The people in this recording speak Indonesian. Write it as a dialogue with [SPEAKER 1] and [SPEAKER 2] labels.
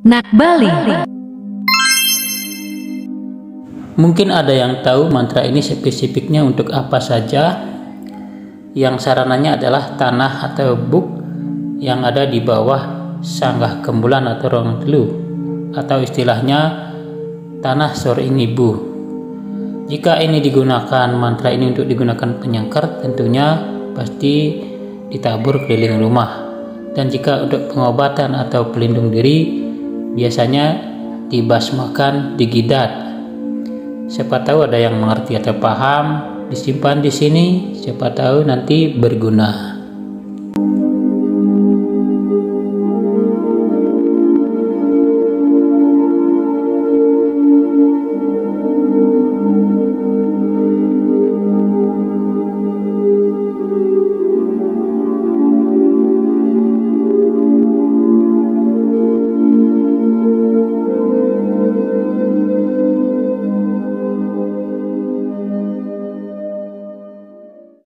[SPEAKER 1] Nak Bali.
[SPEAKER 2] Mungkin ada yang tahu mantra ini spesifiknya untuk apa saja. Yang sarananya adalah tanah atau buk yang ada di bawah sanggah kembulan atau rong telu atau istilahnya tanah soring ibu. Jika ini digunakan mantra ini untuk digunakan penyangkar tentunya pasti ditabur keliling rumah. Dan jika untuk pengobatan atau pelindung diri biasanya dibasmakan digidat Siapa tahu ada yang mengerti atau paham, disimpan di sini, siapa tahu nanti berguna.